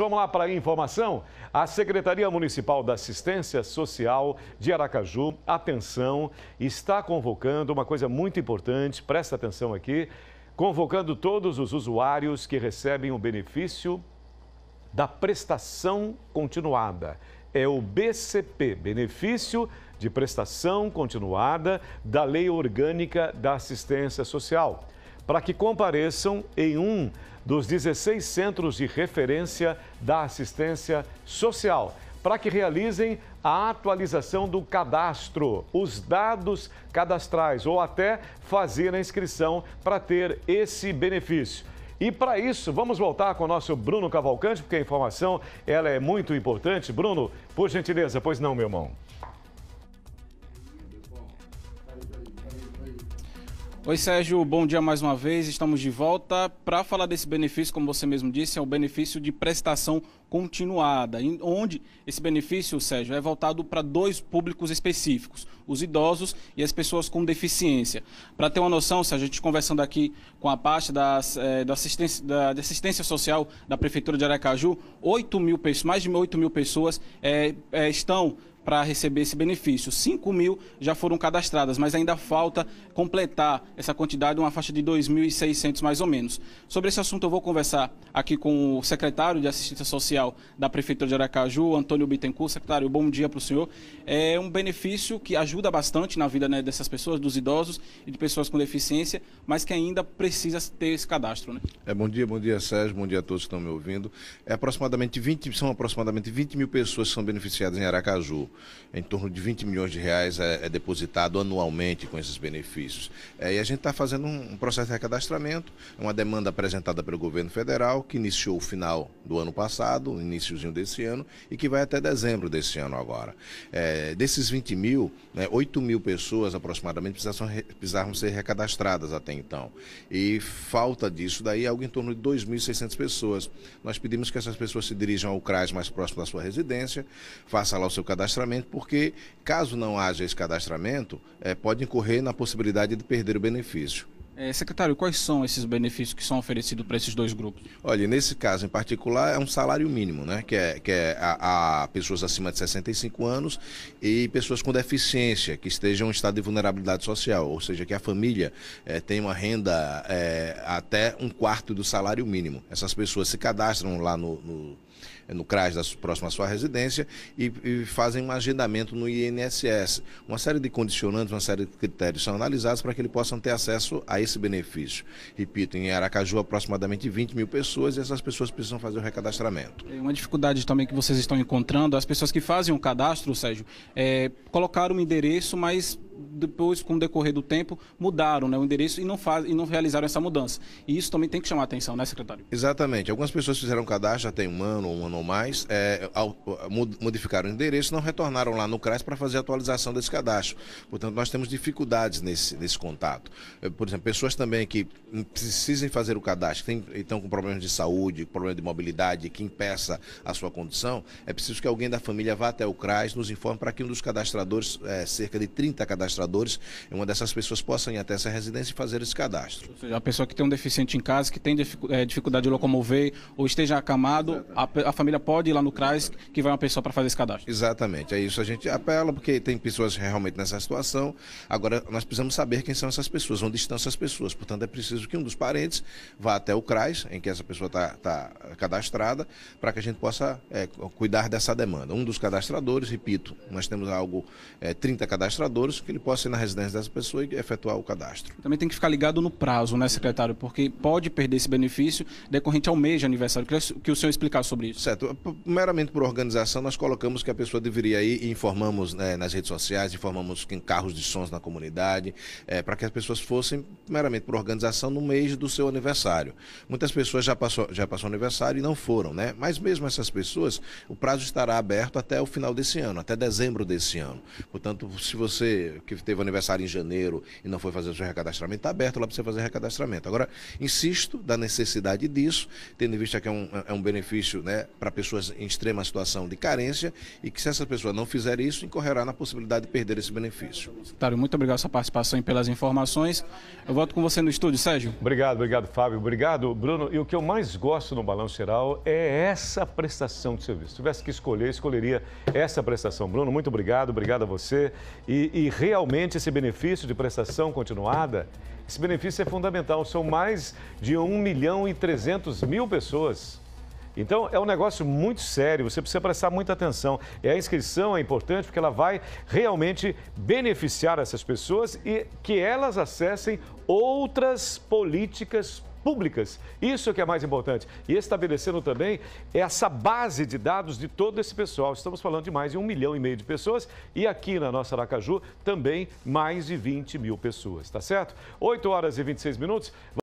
Vamos lá para a informação. A Secretaria Municipal da Assistência Social de Aracaju, atenção, está convocando uma coisa muito importante, presta atenção aqui, convocando todos os usuários que recebem o benefício da prestação continuada. É o BCP, Benefício de Prestação Continuada da Lei Orgânica da Assistência Social, para que compareçam em um dos 16 centros de referência da assistência social, para que realizem a atualização do cadastro, os dados cadastrais ou até fazer a inscrição para ter esse benefício. E para isso, vamos voltar com o nosso Bruno Cavalcante, porque a informação ela é muito importante. Bruno, por gentileza, pois não, meu irmão. Oi, Sérgio, bom dia mais uma vez. Estamos de volta para falar desse benefício, como você mesmo disse, é o benefício de prestação continuada, onde esse benefício, Sérgio, é voltado para dois públicos específicos, os idosos e as pessoas com deficiência. Para ter uma noção, Sérgio, a gente conversando aqui com a parte das, é, da, assistência, da, da, assistência social da Prefeitura de Aracaju, 8 mil mais de 8 mil pessoas é, é, estão para receber esse benefício. 5 mil já foram cadastradas, mas ainda falta completar essa quantidade, uma faixa de 2.600 mais ou menos. Sobre esse assunto eu vou conversar aqui com o secretário de Assistência Social da Prefeitura de Aracaju, Antônio Bittencourt. Secretário, bom dia para o senhor. É um benefício que ajuda bastante na vida né, dessas pessoas, dos idosos e de pessoas com deficiência, mas que ainda precisa ter esse cadastro. Né? É, bom dia, bom dia Sérgio, bom dia a todos que estão me ouvindo. É aproximadamente 20, são aproximadamente 20 mil pessoas que são beneficiadas em Aracaju em torno de 20 milhões de reais é, é depositado anualmente com esses benefícios. É, e a gente está fazendo um, um, processo de recadastramento, uma demanda apresentada pelo governo federal, que iniciou o final do ano passado, iníciozinho desse ano, e que vai até dezembro desse ano agora. É, desses 20 mil, né, 8 mil pessoas aproximadamente precisavam, precisavam ser recadastradas até então. E falta disso daí algo em torno de 2.600 pessoas. Nós pedimos que essas pessoas se dirijam ao CRAS mais próximo da sua residência, faça lá o seu cadastramento cadastramento, porque caso não haja esse cadastramento, é, pode incorrer na possibilidade de perder o benefício. É, secretário, quais são esses benefícios que são oferecidos para esses dois grupos? Olha, nesse caso em particular é um salário mínimo, né? Que é, que é a, a pessoas acima de 65 anos e pessoas com deficiência que estejam em estado de vulnerabilidade social, ou seja, que a família é, tem uma renda é, até um quarto do salário mínimo. Essas pessoas se cadastram lá no, no no CRAS da, próximo à sua residência e, e, fazem um agendamento no INSS. Uma série de condicionantes, uma série de critérios são analisados para que eles possam ter acesso a esse benefício. Repito, em Aracaju, aproximadamente 20 mil pessoas e essas pessoas precisam fazer o recadastramento. Uma dificuldade também que vocês estão encontrando, as pessoas que fazem o cadastro, Sérgio, é, colocaram o endereço, mas depois, com o decorrer do tempo, mudaram né, o endereço e não, faz, e não realizaram essa mudança. E isso também tem que chamar a atenção, né, secretário? Exatamente. Algumas pessoas fizeram cadastro já tem um ano um ano ou mais, é, modificaram o endereço não retornaram lá no CRAS para fazer a atualização desse cadastro. Portanto, nós temos dificuldades nesse, nesse contato. É, por exemplo, pessoas também que precisem fazer o cadastro, que estão com problemas de saúde, problema de mobilidade, que impeça a sua condição, é preciso que alguém da família vá até o CRAS, nos informe para que um dos cadastradores, é, cerca de 30 cadastradores, cadastradores, uma dessas pessoas possam ir até essa residência e fazer esse cadastro. Ou seja, a pessoa que tem um deficiente em casa, que tem é, dificuldade de locomover ou esteja acamado, a, a, família pode ir lá no CRAS que vai uma pessoa para fazer esse cadastro. Exatamente, é isso a gente apela, porque tem pessoas realmente nessa situação. Agora, nós precisamos saber quem são essas pessoas, onde estão essas pessoas. Portanto, é preciso que um dos parentes vá até o CRAS, em que essa pessoa está tá cadastrada, para que a gente possa é, cuidar dessa demanda. Um dos cadastradores, repito, nós temos algo, é, 30 cadastradores, que ele possa ir na residência dessa pessoa e efetuar o cadastro. Também tem que ficar ligado no prazo, né, secretário? Porque pode perder esse benefício decorrente ao mês de aniversário. Queria que o senhor explicasse sobre isso. Certo. Meramente por organização, nós colocamos que a pessoa deveria ir e informamos né, nas redes sociais, informamos em carros de sons na comunidade, é, para que as pessoas fossem, meramente por organização, no mês do seu aniversário. Muitas pessoas já passou, já passou aniversário e não foram, né? Mas mesmo essas pessoas, o prazo estará aberto até o final desse ano, até dezembro desse ano. Portanto, se você que teve aniversário em janeiro e não foi fazer o seu recadastramento, está aberto lá para você fazer recadastramento. Agora, insisto da necessidade disso, tendo em vista que é um, é um benefício né, para pessoas em extrema situação de carência e que se essa pessoa não fizer isso, incorrerá na possibilidade de perder esse benefício. Secretário, muito obrigado pela sua participação e pelas informações. Eu volto com você no estúdio, Sérgio. Obrigado, obrigado, Fábio. Obrigado, Bruno. E o que eu mais gosto no Balanço Geral é essa prestação de serviço. Se tivesse que escolher, escolheria essa prestação. Bruno, muito obrigado, obrigado a você. E, e realmente esse benefício de prestação continuada, esse benefício é fundamental. São mais de 1 milhão e 300 mil pessoas então, é um negócio muito sério, você precisa prestar muita atenção. E a inscrição é importante porque ela vai realmente beneficiar essas pessoas e que elas acessem outras políticas públicas. Isso é que é mais importante. E estabelecendo também essa base de dados de todo esse pessoal. Estamos falando de mais de um milhão e meio de pessoas e aqui na nossa Aracaju também mais de 20 mil pessoas, tá certo? 8 horas e 26 minutos.